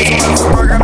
Burger